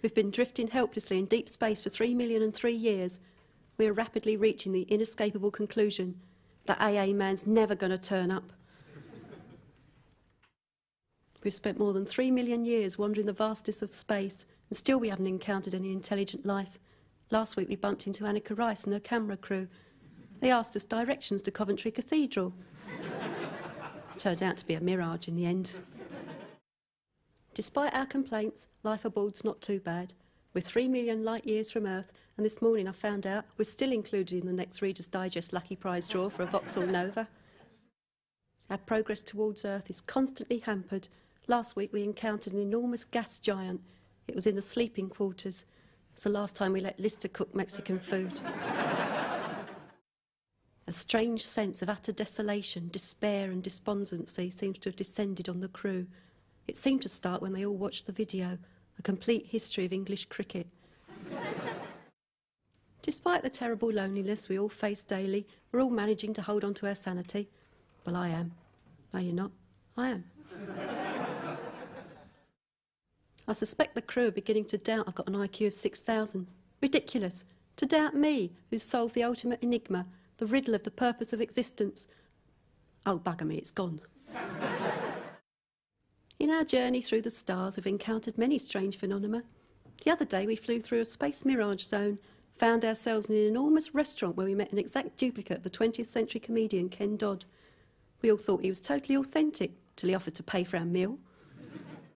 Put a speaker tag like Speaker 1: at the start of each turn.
Speaker 1: We've been drifting helplessly in deep space for three million and three years. We are rapidly reaching the inescapable conclusion that AA man's never going to turn up. We've spent more than three million years wandering the vastness of space, and still we haven't encountered any intelligent life. Last week we bumped into Anneka Rice and her camera crew. They asked us directions to Coventry Cathedral. It turned out to be a mirage in the end. Despite our complaints, life aboard's not too bad. We're three million light years from Earth, and this morning I found out we're still included in the next Reader's Digest Lucky Prize draw for a Vauxhall Nova. Our progress towards Earth is constantly hampered. Last week we encountered an enormous gas giant. It was in the sleeping quarters. It's the last time we let Lister cook Mexican food. A strange sense of utter desolation, despair, and despondency seems to have descended on the crew. It seemed to start when they all watched the video, a complete history of English cricket. Despite the terrible loneliness we all face daily, we're all managing to hold on to our sanity. Well, I am. No, you're not. I am. I suspect the crew are beginning to doubt I've got an IQ of 6,000. Ridiculous. To doubt me, who's solved the ultimate enigma, the riddle of the purpose of existence. Oh, bugger me, it's gone. In our journey through the stars, we've encountered many strange phenomena. The other day, we flew through a space mirage zone, found ourselves in an enormous restaurant where we met an exact duplicate of the 20th century comedian Ken Dodd. We all thought he was totally authentic till he offered to pay for our meal.